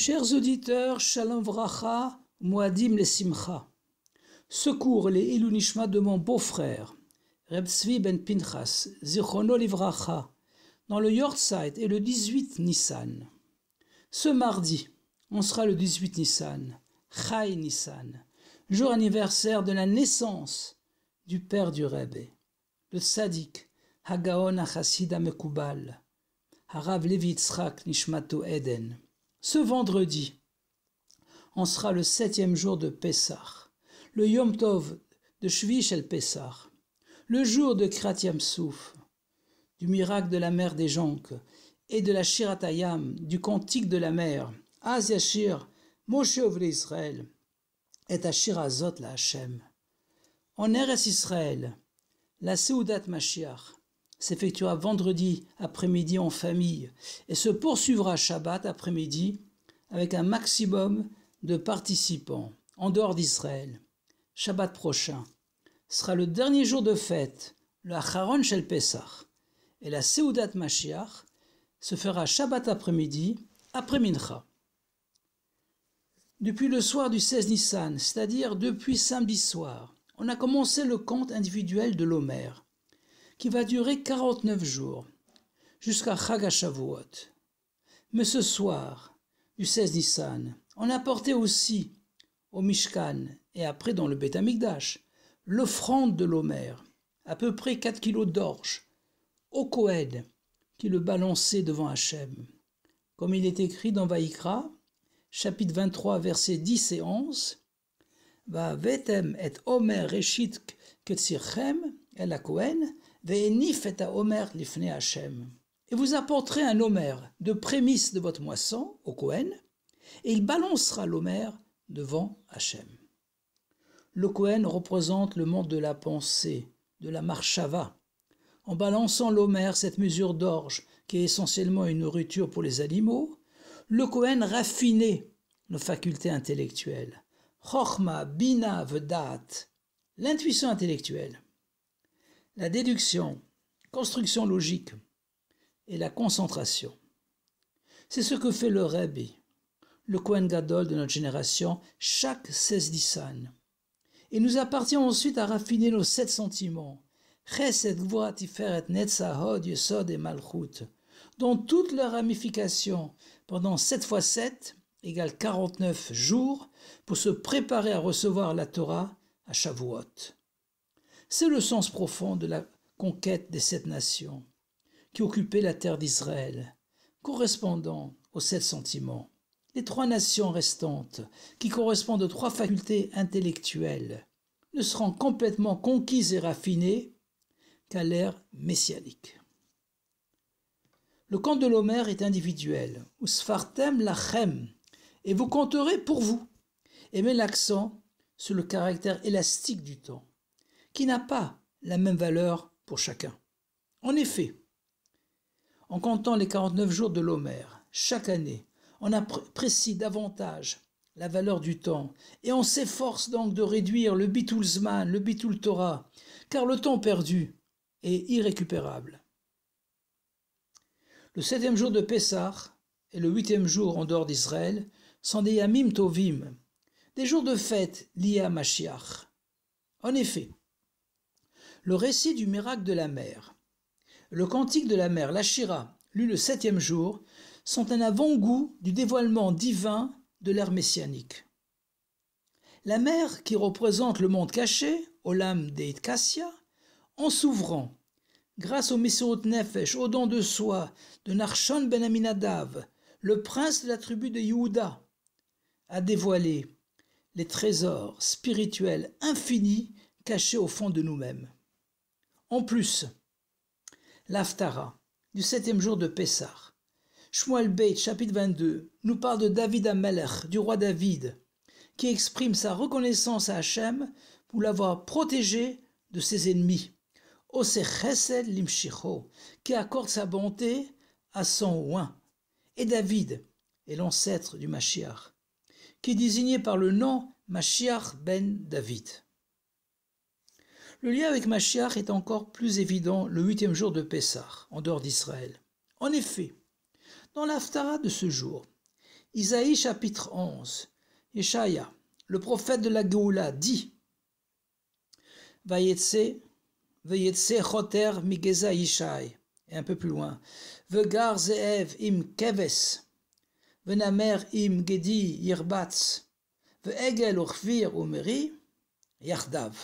Chers auditeurs, Shalom Vracha, Moadim le Simcha. Secours les Ilunishma de mon beau-frère, Reb Tzvi ben Pinchas, Zichrono Livracha, dans le Yortzeit et le 18 Nissan. Ce mardi, on sera le 18 Nissan, Chai Nissan, jour anniversaire de la naissance du père du Rebbe, le Tzadik, Hagaon Achasida Mekubal, Harav Levi Nishmato Eden. Ce vendredi, on sera le septième jour de Pessah, le Yom Tov de Shvish el Pessah, le jour de Kratiam Souf, du miracle de la mer des jonques et de la Shiratayam, du cantique de la mer, Az Yashir, Moshe Israël, et Ashirazot la Hashem. En Eretz Israël, la Seudat Mashiach s'effectuera vendredi après-midi en famille et se poursuivra Shabbat après-midi avec un maximum de participants en dehors d'Israël. Shabbat prochain sera le dernier jour de fête, le Acharon Shel Pesach, et la Seudat Mashiach se fera Shabbat après-midi, après Mincha. Depuis le soir du 16 Nissan, c'est-à-dire depuis samedi soir, on a commencé le compte individuel de l'Omer qui va durer 49 jours, jusqu'à Chagashavuot. Mais ce soir, du 16 Nissan, on a porté aussi au Mishkan et après dans le Beth Amikdash l'offrande de l'Omer, à peu près 4 kilos d'orge, au Kohen, qui le balançait devant Hachem. Comme il est écrit dans Vaïkra, chapitre 23, versets 10 et 11, Va vetem et Omer reshit ketzirchem el Kohen, et vous apporterez un Homer de prémisse de votre moisson au Kohen, et il balancera l'Homer devant Hachem. Le Kohen représente le monde de la pensée, de la marchava. En balançant l'Homer, cette mesure d'orge, qui est essentiellement une nourriture pour les animaux, le Kohen raffinait nos facultés intellectuelles. Chochma, bina, vedat, l'intuition intellectuelle la déduction, construction logique et la concentration. C'est ce que fait le Rebbe, le Kohen Gadol de notre génération, chaque 16 Nissan. Il nous appartient ensuite à raffiner nos sept sentiments, Chesed, Gvura, Tiferet, Netzahod, Yesod et Malchut, dont toutes leurs ramifications pendant 7 fois 7 égale 49 jours pour se préparer à recevoir la Torah à Shavuot. C'est le sens profond de la conquête des sept nations qui occupaient la terre d'Israël, correspondant aux sept sentiments. Les trois nations restantes, qui correspondent aux trois facultés intellectuelles, ne seront complètement conquises et raffinées qu'à l'ère messianique. Le camp de l'Homère est individuel, ou sfartem lachem, et vous compterez pour vous, et met l'accent sur le caractère élastique du temps qui n'a pas la même valeur pour chacun. En effet, en comptant les 49 jours de l'Homère, chaque année, on apprécie davantage la valeur du temps, et on s'efforce donc de réduire le bitulzman, le bitul Torah, car le temps perdu est irrécupérable. Le septième jour de Pessah et le huitième jour en dehors d'Israël sont des Yamim Tovim, des jours de fête liés à Mashiach. En effet, le récit du miracle de la mer, le cantique de la mer, l'Achira, lu le septième jour, sont un avant-goût du dévoilement divin de l'ère messianique. La mer, qui représente le monde caché, Olam Deit Kassia, en s'ouvrant, grâce au Messirut Nefesh, au don de soi de Narshon ben Aminadav, le prince de la tribu de Yehuda, a dévoilé les trésors spirituels infinis cachés au fond de nous-mêmes. En plus, l'Aftara, du septième jour de Pessah, Shmuel Beit, chapitre 22, nous parle de David Amelech, du roi David, qui exprime sa reconnaissance à Hachem pour l'avoir protégé de ses ennemis. Ose Chesed Limshicho, qui accorde sa bonté à son oin. Et David est l'ancêtre du Mashiach, qui est désigné par le nom Mashiach ben David. Le lien avec Mashiach est encore plus évident le huitième jour de Pessah, en dehors d'Israël. En effet, dans l'Aftara de ce jour, Isaïe chapitre 11. Yeshaya, le prophète de la Géoula, dit Vayetse, Vayetse choter migeza Yishai. Et un peu plus loin. Vegar zeev im keves. Venamer im gedi yirbatz. Veegel urchvir umeri yardav.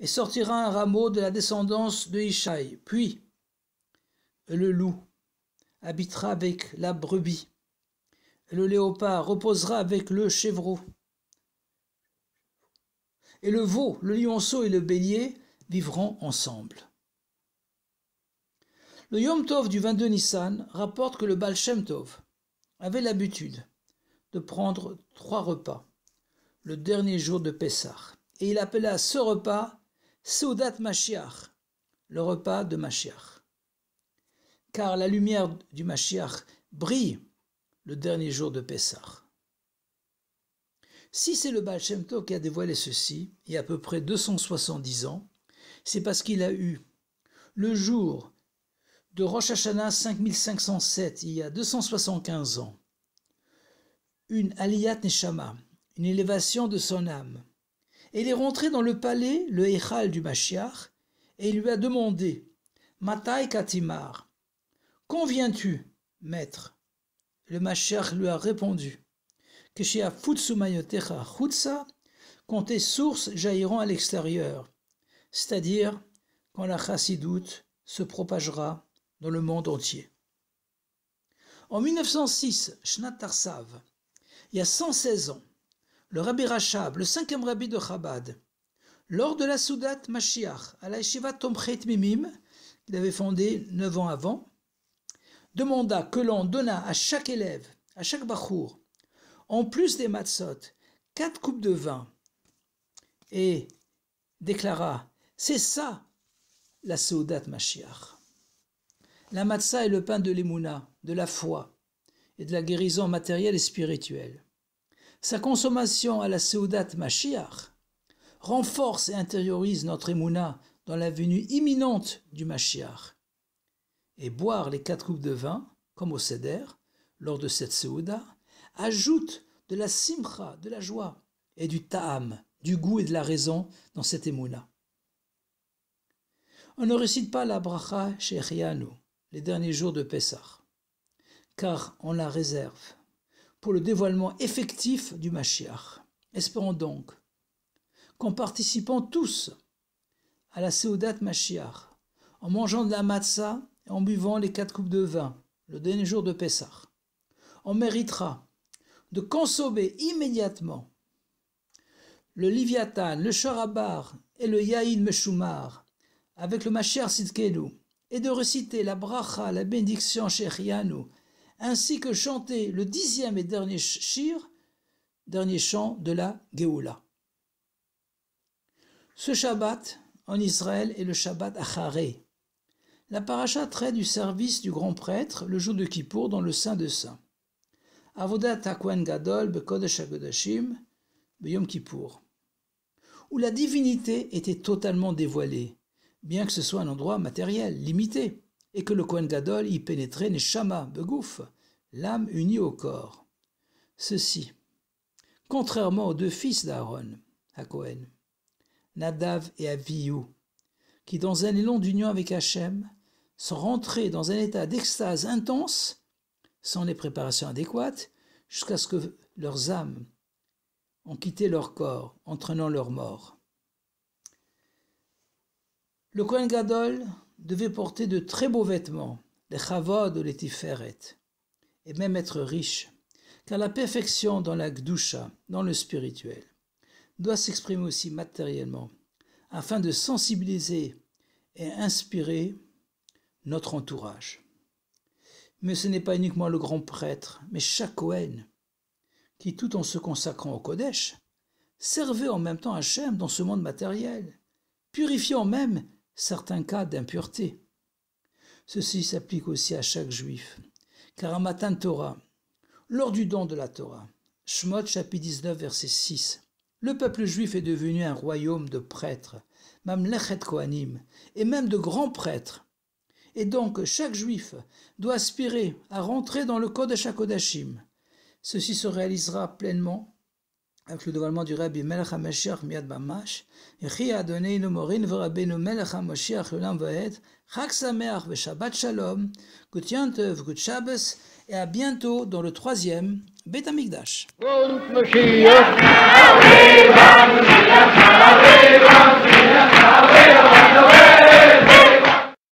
Et sortira un rameau de la descendance de Ishaï. Puis, le loup habitera avec la brebis le léopard reposera avec le chevreau. Et le veau, le lionceau et le bélier vivront ensemble. Le Yom Tov du 22 Nissan rapporte que le Baal Shem Tov avait l'habitude de prendre trois repas le dernier jour de Pessah. Et il appela ce repas Seudat Mashiach, le repas de Mashiach. Car la lumière du Mashiach brille le dernier jour de Pessah. Si c'est le Baal qui a dévoilé ceci, il y a à peu près 270 ans, c'est parce qu'il a eu le jour de Rosh Hashanah 5507, il y a 275 ans, une Aliyat Neshama, une élévation de son âme. Il est rentré dans le palais, le Echal du Mashiach, et il lui a demandé Matai Katimar, quand viens-tu, maître? Le Mashiach lui a répondu que chez Chutsa, quand tes sources jailliront à l'extérieur, c'est-à-dire quand la chassidoute se propagera dans le monde entier. En 1906, Shnat Tarsav, il y a 116 ans, le Rabbi Rachab, le cinquième rabbi de Chabad, lors de la Soudat Mashiach à la Yeshiva Tomchet Mimim, qu'il avait fondé neuf ans avant, demanda que l'on donnât à chaque élève, à chaque bachour, en plus des matzot, quatre coupes de vin, et déclara C'est ça la Seudat Mashiach. La matzah est le pain de l'émouna, de la foi et de la guérison matérielle et spirituelle. Sa consommation à la Seudat Mashiach renforce et intériorise notre émouna dans la venue imminente du Mashiach et boire les quatre coupes de vin, comme au Seder, lors de cette Seouda, ajoute de la simcha, de la joie, et du ta'am, du goût et de la raison dans cette émouna. On ne récite pas la bracha chez les derniers jours de Pessah, car on la réserve pour le dévoilement effectif du Mashiach. Espérons donc qu'en participant tous à la Seudat Mashiach, en mangeant de la matzah en buvant les quatre coupes de vin le dernier jour de Pessah. On méritera de consommer immédiatement le Liviathan, le Sharabar et le Yaïn Meshumar avec le Mashiach Sidkenu et de réciter la bracha, la bénédiction Shechianu, ainsi que chanter le dixième et dernier shir, dernier chant de la Géoula. Ce Shabbat en Israël est le Shabbat Acharé, la paracha traite du service du grand prêtre le jour de Kippour dans le Saint de Saints. Avodat Akwen Gadol Bekodesh HaKodashim Beyom Kippour, où la divinité était totalement dévoilée, bien que ce soit un endroit matériel, limité, et que le Kohen Gadol y pénétrait Neshama Begouf, l'âme unie au corps. Ceci, contrairement aux deux fils d'Aaron, à Kohen, Nadav et Avihu, qui, dans un élan d'union avec Hachem, sont rentrés dans un état d'extase intense, sans les préparations adéquates, jusqu'à ce que leurs âmes ont quitté leur corps, entraînant leur mort. Le Kohen Gadol devait porter de très beaux vêtements, les chavod les tiferet, et même être riche, car la perfection dans la gdusha, dans le spirituel, doit s'exprimer aussi matériellement, afin de sensibiliser et inspirer notre entourage. Mais ce n'est pas uniquement le grand prêtre, mais chaque Cohen, qui tout en se consacrant au Kodesh, servait en même temps Hachem dans ce monde matériel, purifiant même certains cas d'impureté. Ceci s'applique aussi à chaque juif, car à Matan Torah, lors du don de la Torah, Shmot chapitre 19 verset 6, le peuple juif est devenu un royaume de prêtres, Mamlechet Kohanim, et même de grands prêtres, et donc chaque juif doit aspirer à rentrer dans le Kodesh HaKodashim, Ceci se réalisera pleinement avec le dévoilement du Rabbi Melech HaMashiach Miad Bamash, Yechi Adonai Morin V'Rabbeinu Melech HaMashiach Yolam Va'et, Chag Sameach V'Shabbat Shalom, Gut Yantev, Gut Shabbos, et à bientôt dans le troisième Beth Amikdash.